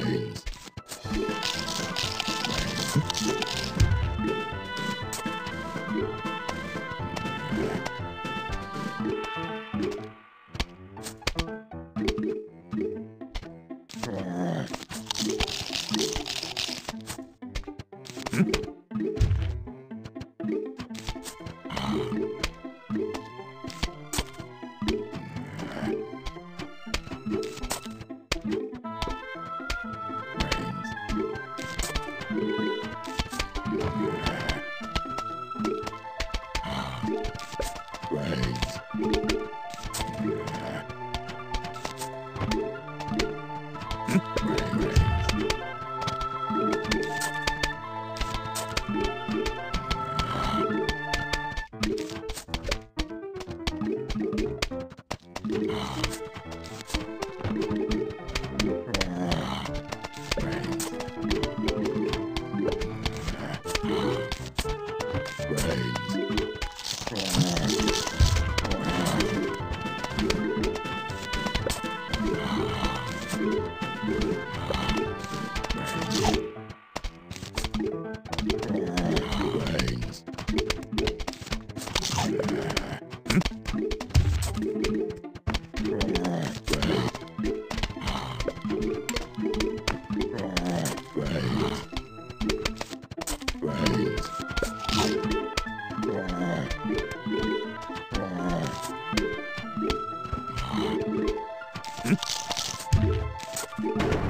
Yeah. Thank